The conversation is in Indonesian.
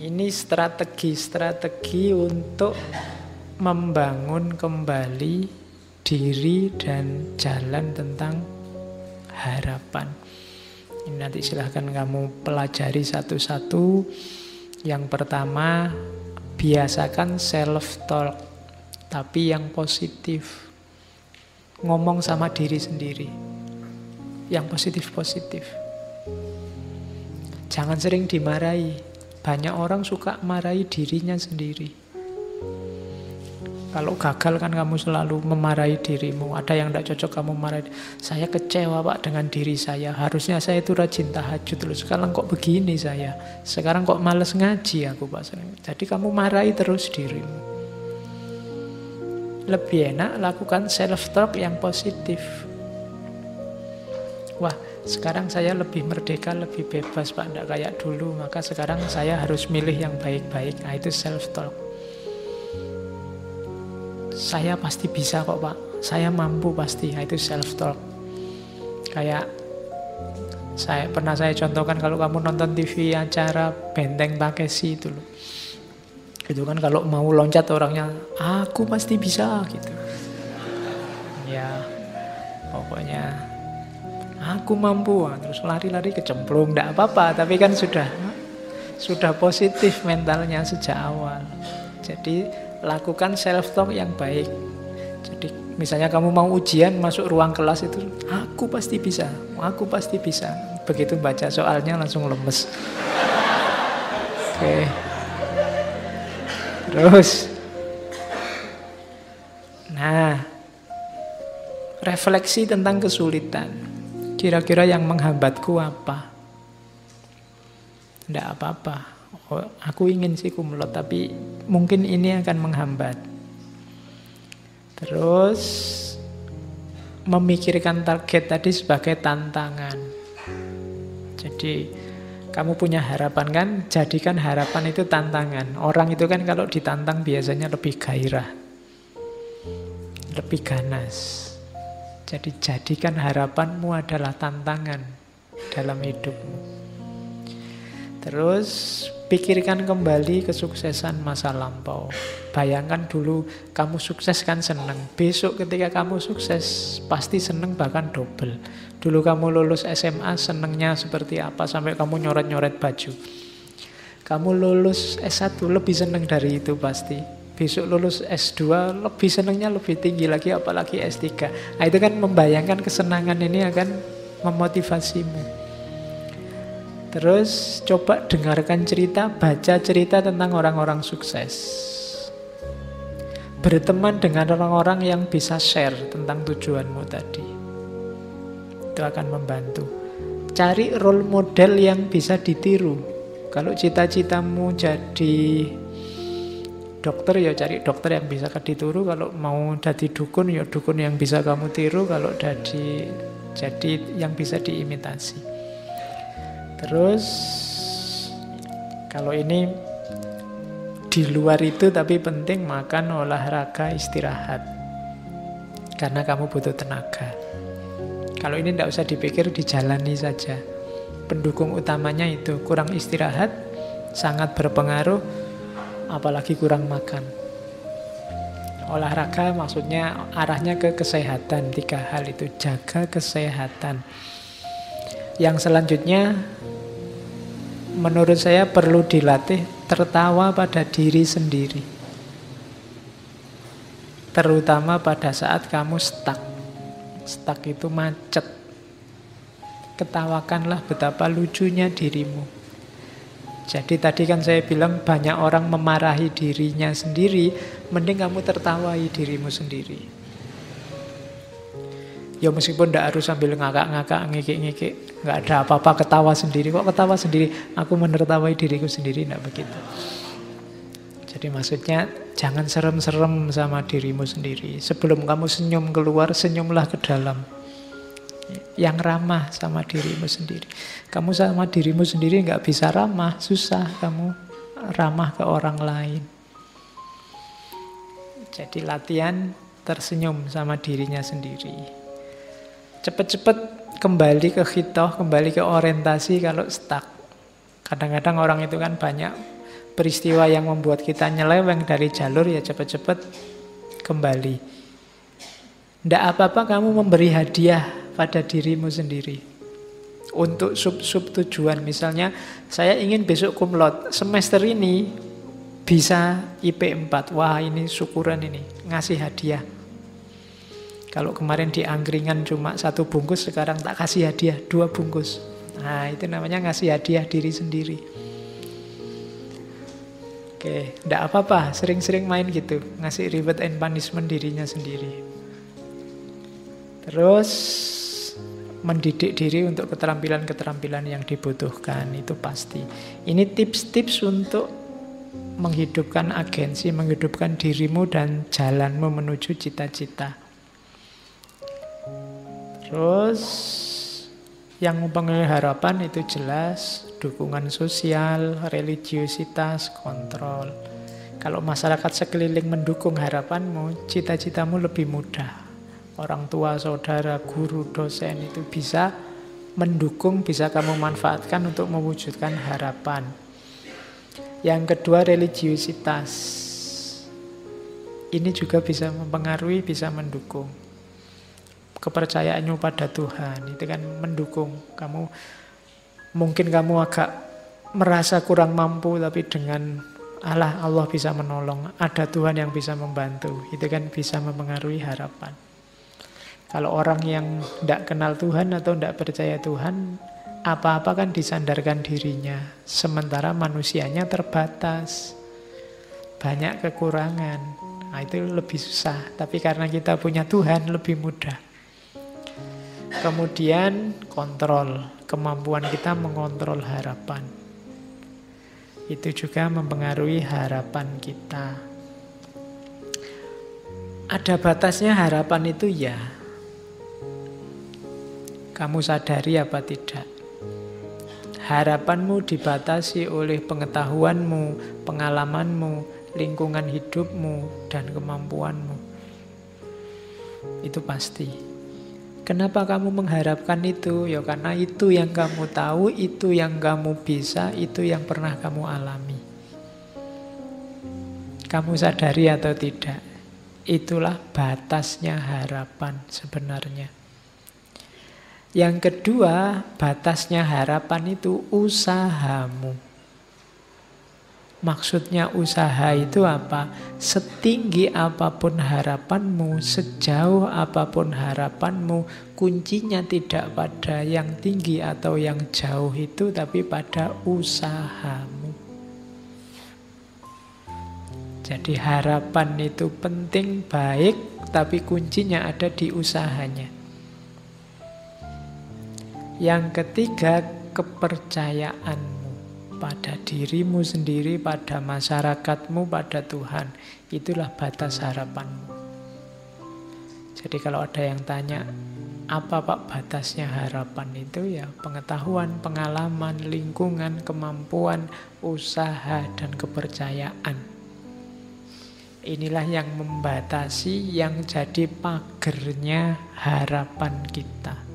Ini strategi-strategi untuk membangun kembali diri dan jalan tentang harapan. Ini nanti silahkan kamu pelajari satu-satu. Yang pertama, biasakan self-talk, tapi yang positif. Ngomong sama diri sendiri. Yang positif-positif. Jangan sering dimarahi. Banyak orang suka marahi dirinya sendiri. Kalau gagal kan kamu selalu memarahi dirimu. Ada yang tidak cocok kamu marahi. Saya kecewa pak dengan diri saya. Harusnya saya itu rajin tahajud loh. Sekarang kok begini saya. Sekarang kok males ngaji aku pak. Jadi kamu marahi terus dirimu. Lebih enak lakukan self talk yang positif. Wah sekarang saya lebih merdeka, lebih bebas pak. Tidak kayak dulu. Maka sekarang saya harus milih yang baik-baik. Nah itu self talk saya pasti bisa kok pak, saya mampu pasti, nah, itu self talk. Kayak saya pernah saya contohkan kalau kamu nonton TV acara Benteng Takeshi itu loh. Itu kan kalau mau loncat orangnya, aku pasti bisa gitu. Ya, pokoknya aku mampu, nah, terus lari-lari kecemplung, tidak apa-apa, tapi kan sudah sudah positif mentalnya sejak awal. Jadi lakukan self talk yang baik. Jadi misalnya kamu mau ujian masuk ruang kelas itu, aku pasti bisa, aku pasti bisa. Begitu baca soalnya langsung lemes. Oke. Terus. Nah, refleksi tentang kesulitan. Kira-kira yang menghambatku apa? Tidak apa-apa oh, aku ingin sih kumlot tapi mungkin ini akan menghambat. Terus memikirkan target tadi sebagai tantangan. Jadi kamu punya harapan kan, jadikan harapan itu tantangan. Orang itu kan kalau ditantang biasanya lebih gairah. Lebih ganas. Jadi jadikan harapanmu adalah tantangan dalam hidupmu. Terus pikirkan kembali kesuksesan masa lampau. Bayangkan dulu kamu sukses kan seneng. Besok ketika kamu sukses pasti seneng bahkan double. Dulu kamu lulus SMA senengnya seperti apa sampai kamu nyoret-nyoret baju. Kamu lulus S1 lebih seneng dari itu pasti. Besok lulus S2 lebih senengnya lebih tinggi lagi apalagi S3. Nah itu kan membayangkan kesenangan ini akan memotivasimu. Terus coba dengarkan cerita, baca cerita tentang orang-orang sukses. Berteman dengan orang-orang yang bisa share tentang tujuanmu tadi. Itu akan membantu. Cari role model yang bisa ditiru. Kalau cita-citamu jadi dokter ya cari dokter yang bisa ditiru. Kalau mau jadi dukun ya dukun yang bisa kamu tiru. Kalau jadi jadi yang bisa diimitasi. Terus kalau ini di luar itu tapi penting makan, olahraga, istirahat. Karena kamu butuh tenaga. Kalau ini tidak usah dipikir, dijalani saja. Pendukung utamanya itu kurang istirahat, sangat berpengaruh, apalagi kurang makan. Olahraga maksudnya arahnya ke kesehatan, tiga hal itu jaga kesehatan. Yang selanjutnya menurut saya perlu dilatih tertawa pada diri sendiri. Terutama pada saat kamu stuck. Stuck itu macet. Ketawakanlah betapa lucunya dirimu. Jadi tadi kan saya bilang banyak orang memarahi dirinya sendiri, mending kamu tertawai dirimu sendiri. Ya meskipun tidak harus sambil ngakak-ngakak, ngikik-ngikik. Nggak ada apa-apa, ketawa sendiri. Kok ketawa sendiri? Aku menertawai diriku sendiri, tidak begitu. Jadi maksudnya jangan serem-serem sama dirimu sendiri. Sebelum kamu senyum keluar, senyumlah ke dalam. Yang ramah sama dirimu sendiri. Kamu sama dirimu sendiri nggak bisa ramah, susah kamu ramah ke orang lain. Jadi latihan tersenyum sama dirinya sendiri cepet-cepet kembali ke hitoh, kembali ke orientasi kalau stuck. Kadang-kadang orang itu kan banyak peristiwa yang membuat kita nyeleweng dari jalur ya cepat-cepat kembali. Tidak apa-apa kamu memberi hadiah pada dirimu sendiri. Untuk sub-sub tujuan misalnya saya ingin besok kumlot semester ini bisa IP 4. Wah ini syukuran ini ngasih hadiah. Kalau kemarin di angkringan cuma satu bungkus sekarang tak kasih hadiah dua bungkus. Nah itu namanya ngasih hadiah diri sendiri. Oke, tidak apa-apa, sering-sering main gitu, ngasih reward and punishment dirinya sendiri. Terus mendidik diri untuk keterampilan-keterampilan yang dibutuhkan itu pasti. Ini tips-tips untuk menghidupkan agensi, menghidupkan dirimu dan jalanmu menuju cita-cita. Terus yang mempengaruhi harapan itu jelas dukungan sosial, religiositas, kontrol. Kalau masyarakat sekeliling mendukung harapanmu, cita-citamu lebih mudah. Orang tua, saudara, guru, dosen itu bisa mendukung, bisa kamu manfaatkan untuk mewujudkan harapan. Yang kedua, religiositas. Ini juga bisa mempengaruhi, bisa mendukung kepercayaanmu pada Tuhan itu kan mendukung kamu mungkin kamu agak merasa kurang mampu tapi dengan Allah Allah bisa menolong ada Tuhan yang bisa membantu itu kan bisa mempengaruhi harapan kalau orang yang tidak kenal Tuhan atau tidak percaya Tuhan apa-apa kan disandarkan dirinya sementara manusianya terbatas banyak kekurangan nah, itu lebih susah tapi karena kita punya Tuhan lebih mudah Kemudian kontrol, kemampuan kita mengontrol harapan. Itu juga mempengaruhi harapan kita. Ada batasnya harapan itu ya. Kamu sadari apa tidak? Harapanmu dibatasi oleh pengetahuanmu, pengalamanmu, lingkungan hidupmu, dan kemampuanmu. Itu pasti. Kenapa kamu mengharapkan itu? Ya karena itu yang kamu tahu, itu yang kamu bisa, itu yang pernah kamu alami. Kamu sadari atau tidak? Itulah batasnya harapan sebenarnya. Yang kedua, batasnya harapan itu usahamu. Maksudnya usaha itu apa? Setinggi apa pun harapanmu, sejauh apa pun harapanmu, kuncinya tidak pada yang tinggi atau yang jauh itu, tapi pada usahamu. Jadi harapan itu penting, baik, tapi kuncinya ada di usahanya. Yang ketiga, kepercayaan pada dirimu sendiri, pada masyarakatmu, pada Tuhan. Itulah batas harapanmu. Jadi kalau ada yang tanya, apa Pak batasnya harapan itu ya pengetahuan, pengalaman, lingkungan, kemampuan, usaha, dan kepercayaan. Inilah yang membatasi, yang jadi pagernya harapan kita.